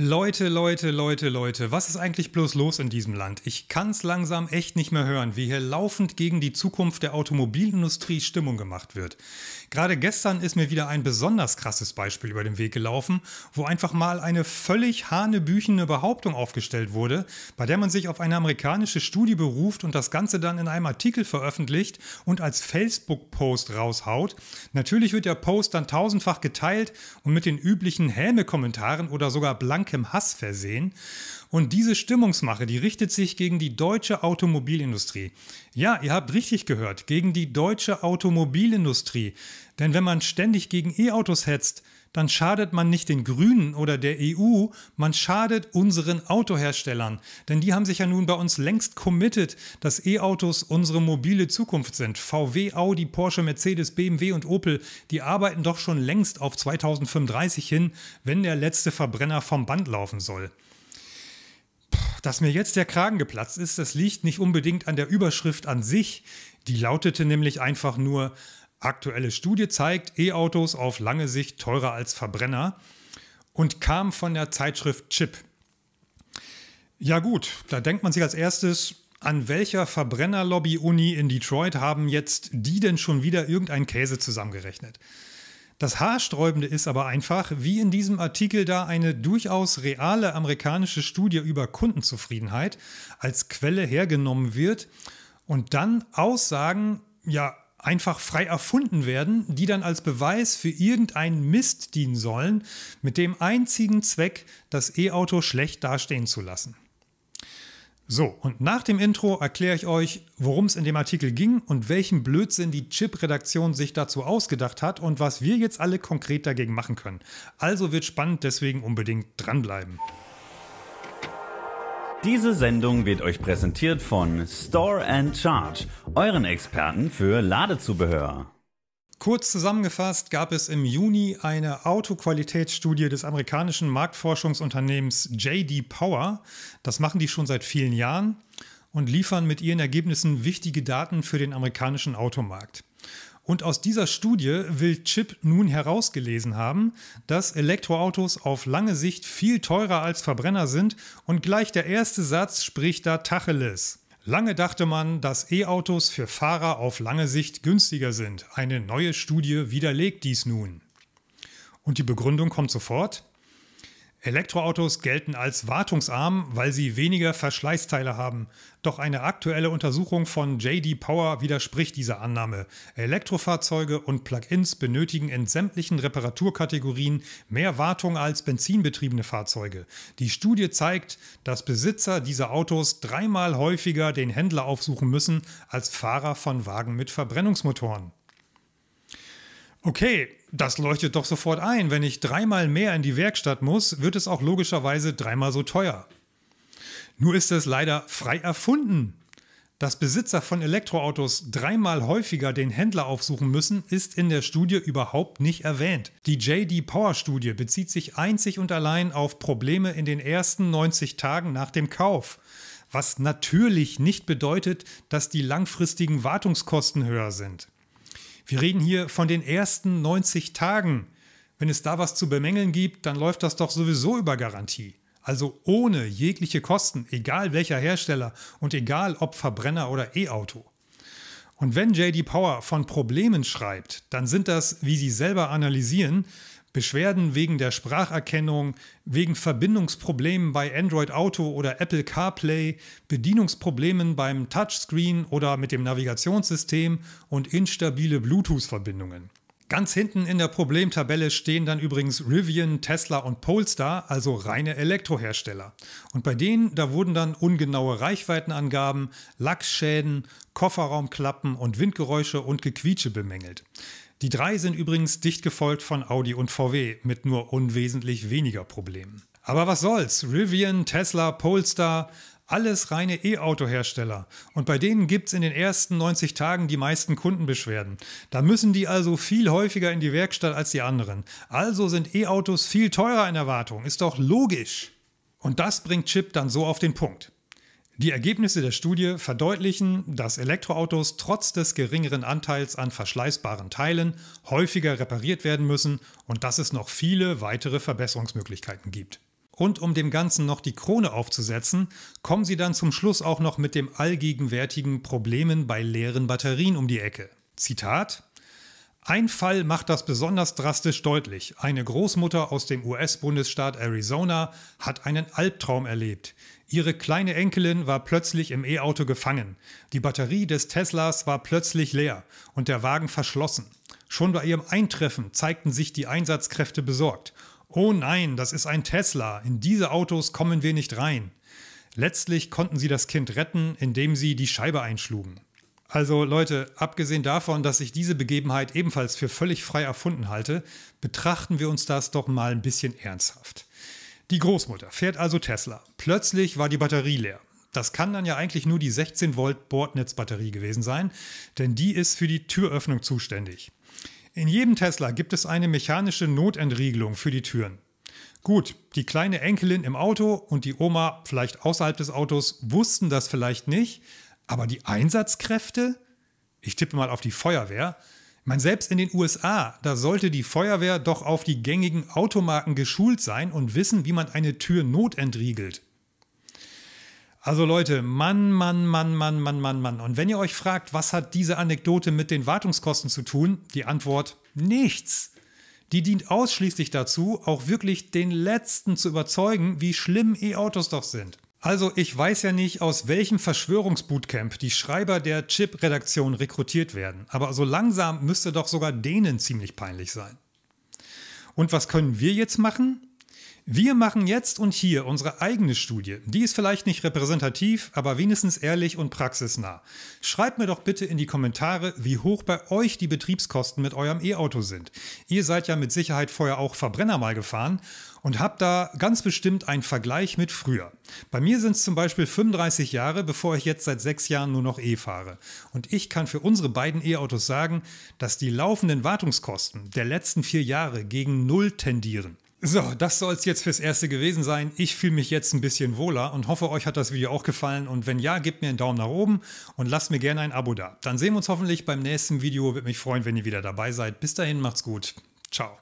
Leute, Leute, Leute, Leute, was ist eigentlich bloß los in diesem Land? Ich kann es langsam echt nicht mehr hören, wie hier laufend gegen die Zukunft der Automobilindustrie Stimmung gemacht wird. Gerade gestern ist mir wieder ein besonders krasses Beispiel über den Weg gelaufen, wo einfach mal eine völlig hanebüchene Behauptung aufgestellt wurde, bei der man sich auf eine amerikanische Studie beruft und das Ganze dann in einem Artikel veröffentlicht und als Facebook-Post raushaut. Natürlich wird der Post dann tausendfach geteilt und mit den üblichen Häme-Kommentaren oder sogar blank blankem Hass versehen. Und diese Stimmungsmache, die richtet sich gegen die deutsche Automobilindustrie. Ja, ihr habt richtig gehört, gegen die deutsche Automobilindustrie. Denn wenn man ständig gegen E-Autos hetzt, dann schadet man nicht den Grünen oder der EU, man schadet unseren Autoherstellern. Denn die haben sich ja nun bei uns längst committed, dass E-Autos unsere mobile Zukunft sind. VW, Audi, Porsche, Mercedes, BMW und Opel, die arbeiten doch schon längst auf 2035 hin, wenn der letzte Verbrenner vom Band laufen soll. Dass mir jetzt der Kragen geplatzt ist, das liegt nicht unbedingt an der Überschrift an sich. Die lautete nämlich einfach nur Aktuelle Studie zeigt E-Autos auf lange Sicht teurer als Verbrenner und kam von der Zeitschrift Chip. Ja gut, da denkt man sich als erstes, an welcher Verbrennerlobby-Uni in Detroit haben jetzt die denn schon wieder irgendeinen Käse zusammengerechnet? Das Haarsträubende ist aber einfach, wie in diesem Artikel da eine durchaus reale amerikanische Studie über Kundenzufriedenheit als Quelle hergenommen wird und dann Aussagen, ja, einfach frei erfunden werden, die dann als Beweis für irgendeinen Mist dienen sollen, mit dem einzigen Zweck, das E-Auto schlecht dastehen zu lassen. So, und nach dem Intro erkläre ich euch, worum es in dem Artikel ging und welchen Blödsinn die Chip-Redaktion sich dazu ausgedacht hat und was wir jetzt alle konkret dagegen machen können. Also wird spannend, deswegen unbedingt dranbleiben. Diese Sendung wird euch präsentiert von Store and Charge, euren Experten für Ladezubehör. Kurz zusammengefasst gab es im Juni eine Autoqualitätsstudie des amerikanischen Marktforschungsunternehmens JD Power. Das machen die schon seit vielen Jahren und liefern mit ihren Ergebnissen wichtige Daten für den amerikanischen Automarkt. Und aus dieser Studie will Chip nun herausgelesen haben, dass Elektroautos auf lange Sicht viel teurer als Verbrenner sind und gleich der erste Satz spricht da Tacheles. Lange dachte man, dass E-Autos für Fahrer auf lange Sicht günstiger sind. Eine neue Studie widerlegt dies nun. Und die Begründung kommt sofort. Elektroautos gelten als wartungsarm, weil sie weniger Verschleißteile haben. Doch eine aktuelle Untersuchung von JD Power widerspricht dieser Annahme. Elektrofahrzeuge und Plug-ins benötigen in sämtlichen Reparaturkategorien mehr Wartung als benzinbetriebene Fahrzeuge. Die Studie zeigt, dass Besitzer dieser Autos dreimal häufiger den Händler aufsuchen müssen als Fahrer von Wagen mit Verbrennungsmotoren. Okay, das leuchtet doch sofort ein. Wenn ich dreimal mehr in die Werkstatt muss, wird es auch logischerweise dreimal so teuer. Nur ist es leider frei erfunden. Dass Besitzer von Elektroautos dreimal häufiger den Händler aufsuchen müssen, ist in der Studie überhaupt nicht erwähnt. Die JD Power Studie bezieht sich einzig und allein auf Probleme in den ersten 90 Tagen nach dem Kauf, was natürlich nicht bedeutet, dass die langfristigen Wartungskosten höher sind. Wir reden hier von den ersten 90 Tagen. Wenn es da was zu bemängeln gibt, dann läuft das doch sowieso über Garantie. Also ohne jegliche Kosten, egal welcher Hersteller und egal ob Verbrenner oder E-Auto. Und wenn JD Power von Problemen schreibt, dann sind das, wie sie selber analysieren, Beschwerden wegen der Spracherkennung, wegen Verbindungsproblemen bei Android Auto oder Apple CarPlay, Bedienungsproblemen beim Touchscreen oder mit dem Navigationssystem und instabile Bluetooth-Verbindungen. Ganz hinten in der Problemtabelle stehen dann übrigens Rivian, Tesla und Polestar, also reine Elektrohersteller. Und bei denen, da wurden dann ungenaue Reichweitenangaben, Lackschäden, Kofferraumklappen und Windgeräusche und Gequietsche bemängelt. Die drei sind übrigens dicht gefolgt von Audi und VW mit nur unwesentlich weniger Problemen. Aber was soll's? Rivian, Tesla, Polestar, alles reine E-Auto-Hersteller. Und bei denen gibt es in den ersten 90 Tagen die meisten Kundenbeschwerden. Da müssen die also viel häufiger in die Werkstatt als die anderen. Also sind E-Autos viel teurer in Erwartung. Ist doch logisch. Und das bringt Chip dann so auf den Punkt. Die Ergebnisse der Studie verdeutlichen, dass Elektroautos trotz des geringeren Anteils an verschleißbaren Teilen häufiger repariert werden müssen und dass es noch viele weitere Verbesserungsmöglichkeiten gibt. Und um dem Ganzen noch die Krone aufzusetzen, kommen sie dann zum Schluss auch noch mit dem allgegenwärtigen Problemen bei leeren Batterien um die Ecke. Zitat ein Fall macht das besonders drastisch deutlich. Eine Großmutter aus dem US-Bundesstaat Arizona hat einen Albtraum erlebt. Ihre kleine Enkelin war plötzlich im E-Auto gefangen. Die Batterie des Teslas war plötzlich leer und der Wagen verschlossen. Schon bei ihrem Eintreffen zeigten sich die Einsatzkräfte besorgt. Oh nein, das ist ein Tesla. In diese Autos kommen wir nicht rein. Letztlich konnten sie das Kind retten, indem sie die Scheibe einschlugen. Also Leute, abgesehen davon, dass ich diese Begebenheit ebenfalls für völlig frei erfunden halte, betrachten wir uns das doch mal ein bisschen ernsthaft. Die Großmutter fährt also Tesla. Plötzlich war die Batterie leer. Das kann dann ja eigentlich nur die 16 Volt Bordnetzbatterie gewesen sein, denn die ist für die Türöffnung zuständig. In jedem Tesla gibt es eine mechanische Notentriegelung für die Türen. Gut, die kleine Enkelin im Auto und die Oma vielleicht außerhalb des Autos wussten das vielleicht nicht, aber die Einsatzkräfte? Ich tippe mal auf die Feuerwehr. Ich meine, selbst in den USA, da sollte die Feuerwehr doch auf die gängigen Automarken geschult sein und wissen, wie man eine Tür notentriegelt. Also Leute, Mann, Mann, Mann, Mann, Mann, Mann, Mann. Und wenn ihr euch fragt, was hat diese Anekdote mit den Wartungskosten zu tun, die Antwort nichts. Die dient ausschließlich dazu, auch wirklich den Letzten zu überzeugen, wie schlimm E-Autos doch sind. Also ich weiß ja nicht, aus welchem Verschwörungsbootcamp die Schreiber der Chip-Redaktion rekrutiert werden, aber so langsam müsste doch sogar denen ziemlich peinlich sein. Und was können wir jetzt machen? Wir machen jetzt und hier unsere eigene Studie. Die ist vielleicht nicht repräsentativ, aber wenigstens ehrlich und praxisnah. Schreibt mir doch bitte in die Kommentare, wie hoch bei euch die Betriebskosten mit eurem E-Auto sind. Ihr seid ja mit Sicherheit vorher auch Verbrenner mal gefahren und habt da ganz bestimmt einen Vergleich mit früher. Bei mir sind es zum Beispiel 35 Jahre, bevor ich jetzt seit sechs Jahren nur noch E fahre. Und ich kann für unsere beiden E-Autos sagen, dass die laufenden Wartungskosten der letzten vier Jahre gegen Null tendieren. So, das soll es jetzt fürs Erste gewesen sein. Ich fühle mich jetzt ein bisschen wohler und hoffe, euch hat das Video auch gefallen. Und wenn ja, gebt mir einen Daumen nach oben und lasst mir gerne ein Abo da. Dann sehen wir uns hoffentlich beim nächsten Video. Würde mich freuen, wenn ihr wieder dabei seid. Bis dahin, macht's gut. Ciao.